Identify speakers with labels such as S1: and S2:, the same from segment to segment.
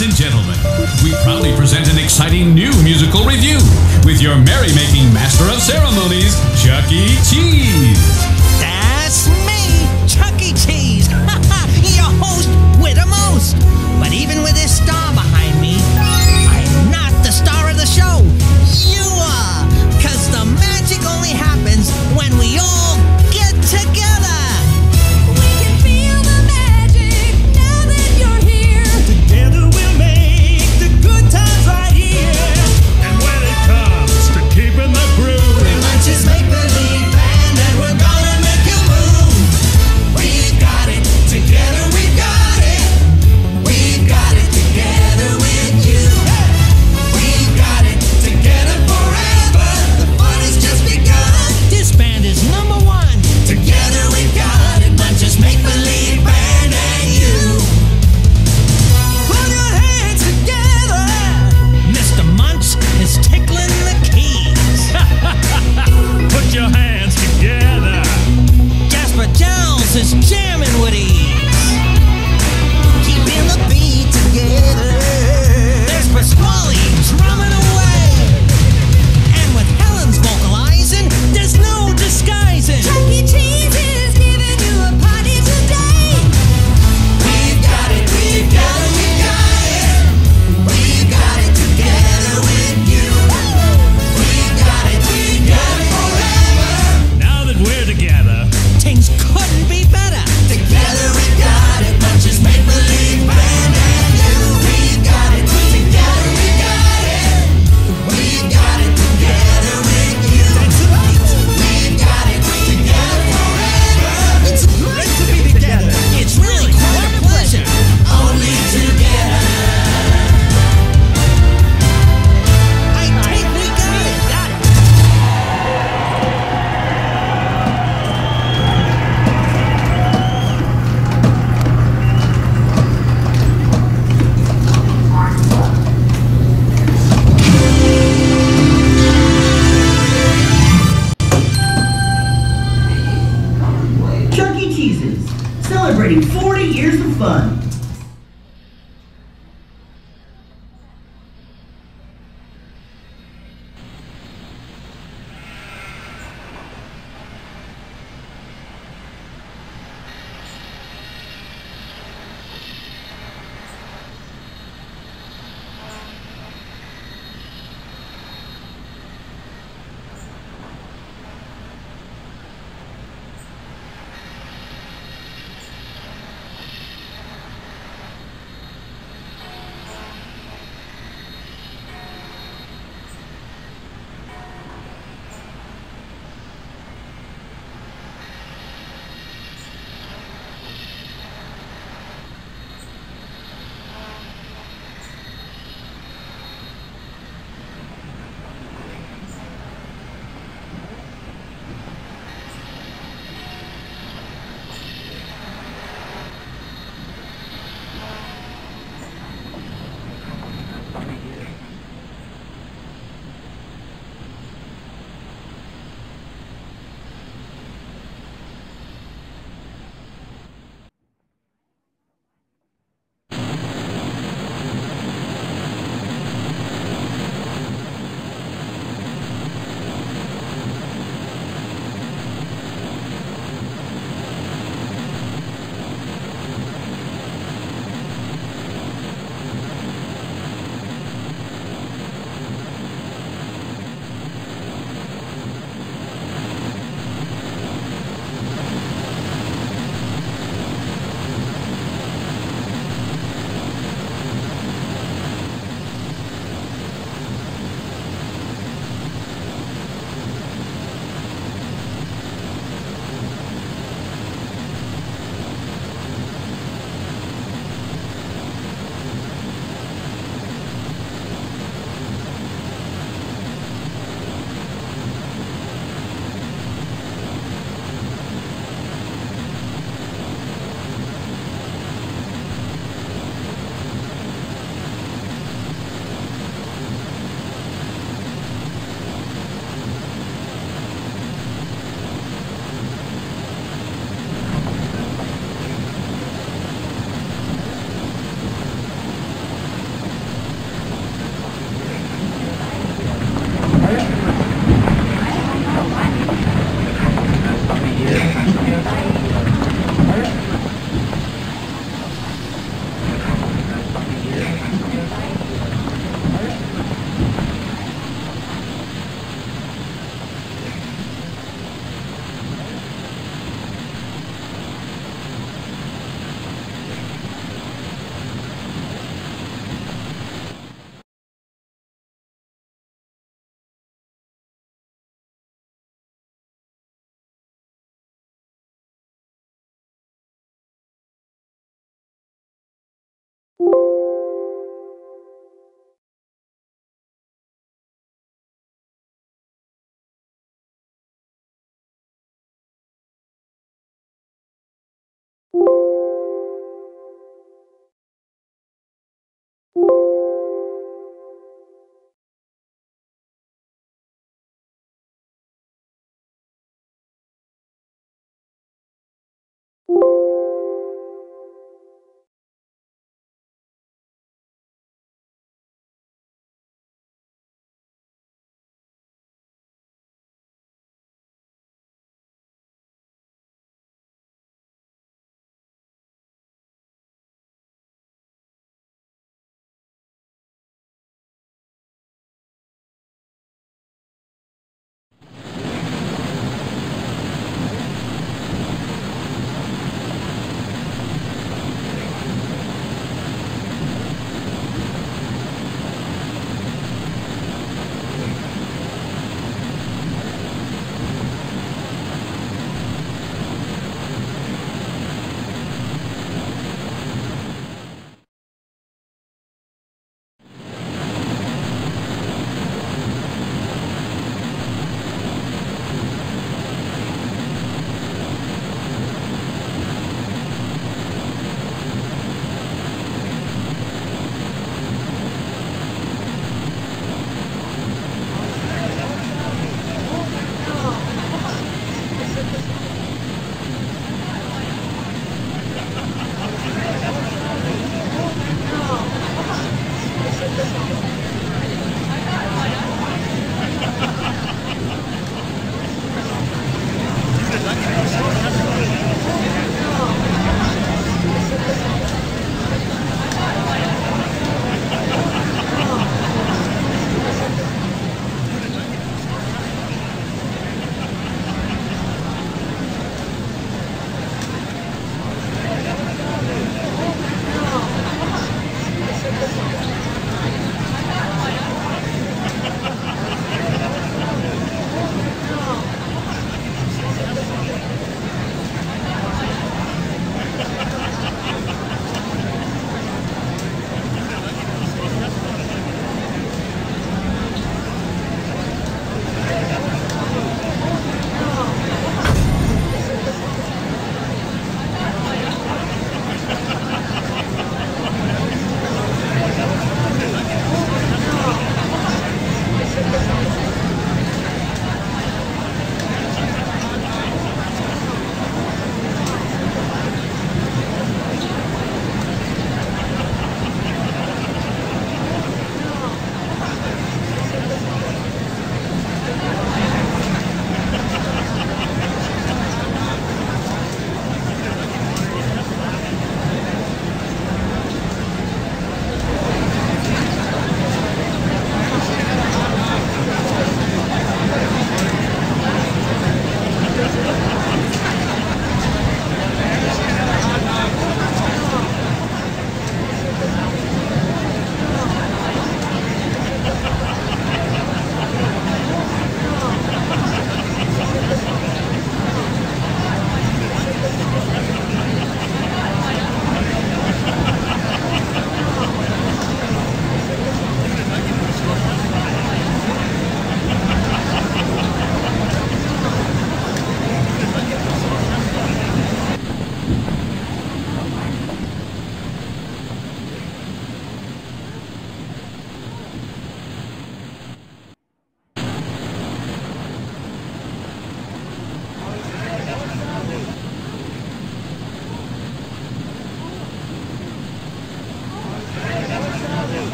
S1: Ladies and gentlemen, we proudly present an exciting new musical revue with your merrymaking master of ceremonies, Chuck E. Cheese.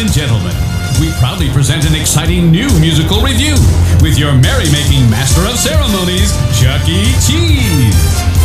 S2: and
S1: gentlemen, we proudly present an exciting new musical revue with your merrymaking master of ceremonies, Chuck E. Cheese.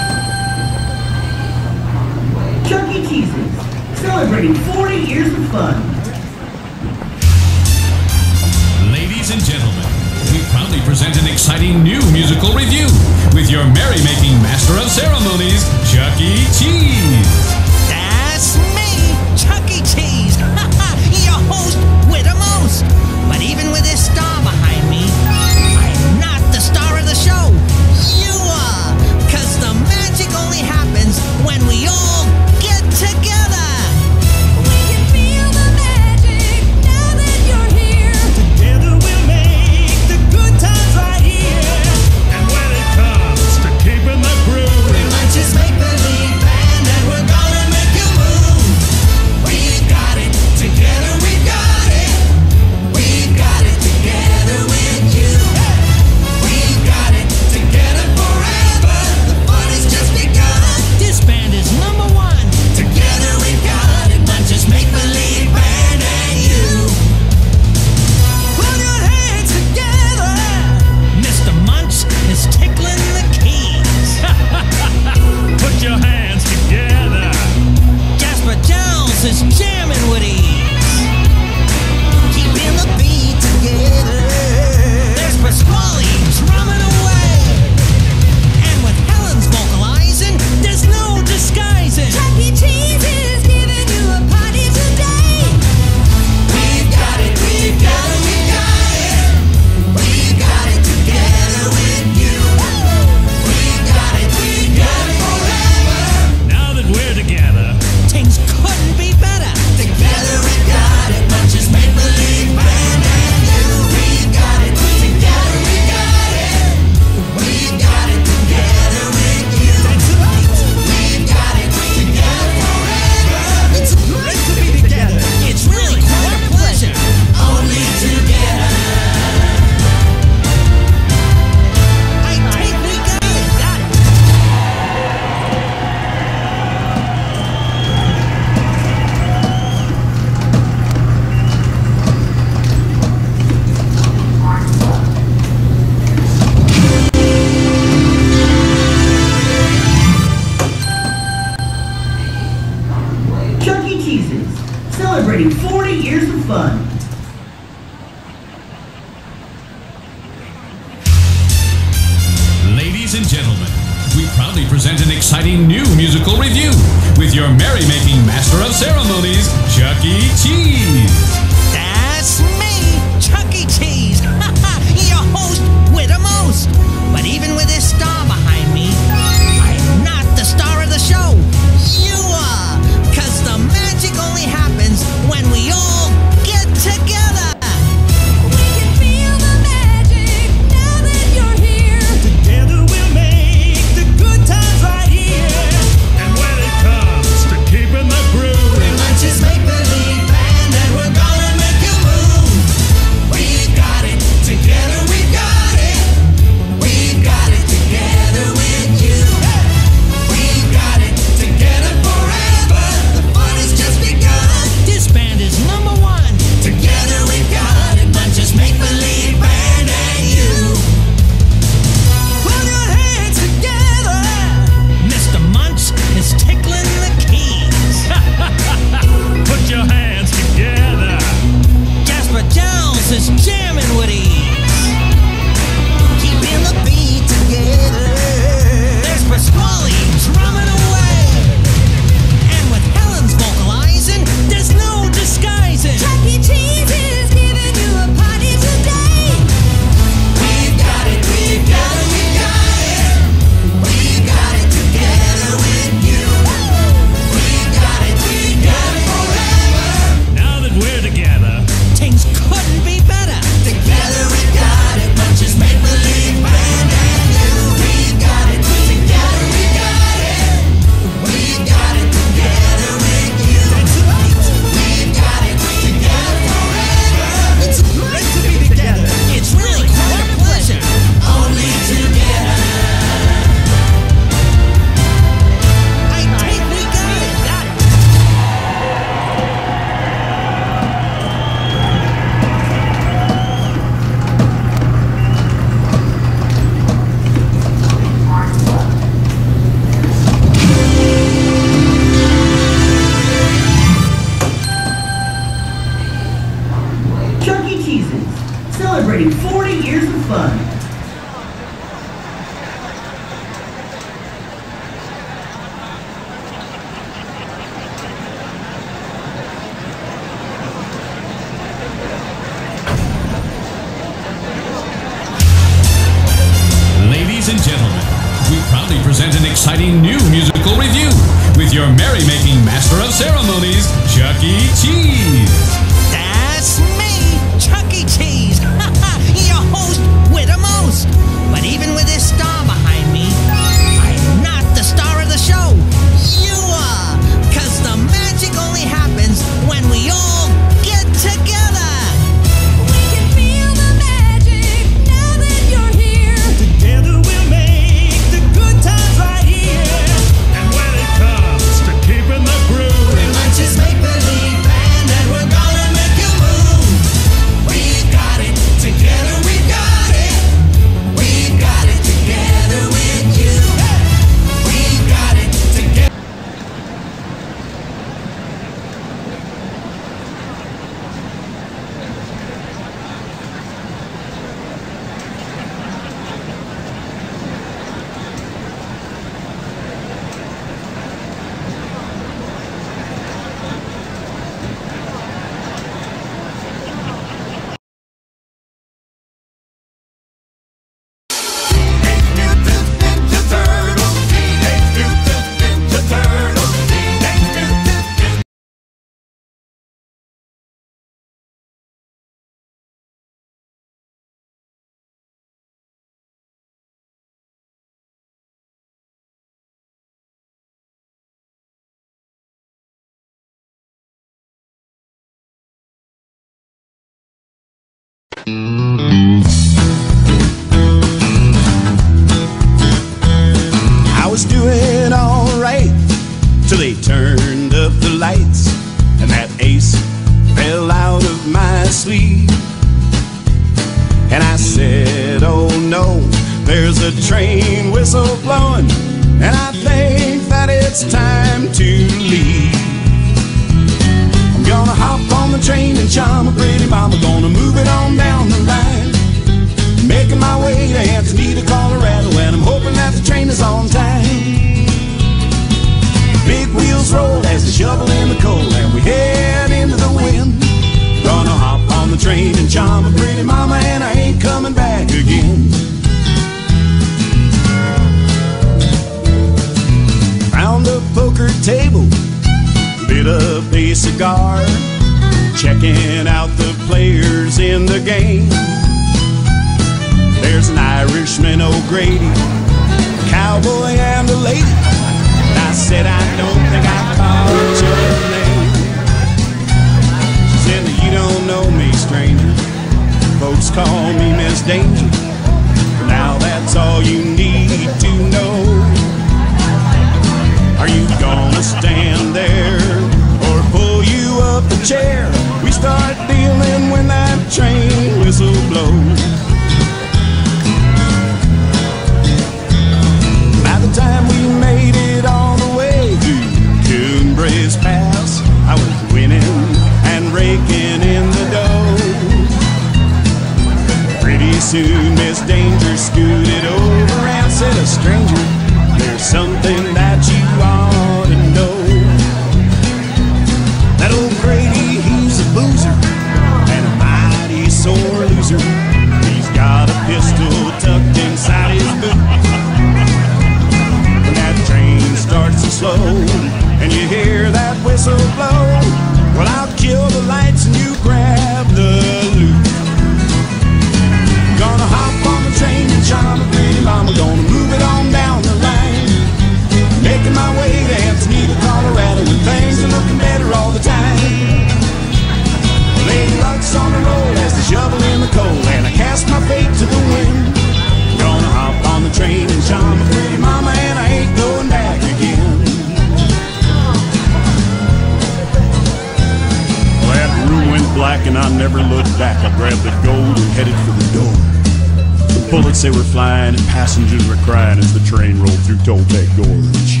S3: Toltec Gorge.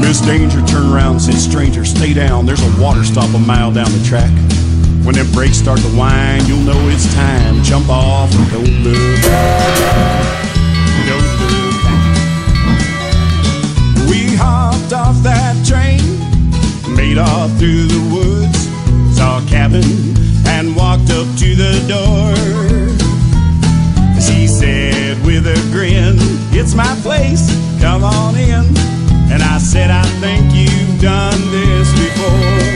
S3: Miss Danger turned around said, Stranger, stay down. There's a water stop a mile down the track. When them brakes start to whine, you'll know it's time. Jump off and don't look back. Don't look back. We hopped off that train, made off through the woods, saw a cabin, and walked up to the door. She said with a grin, it's my place, come on in. And I said, I think you've done this before.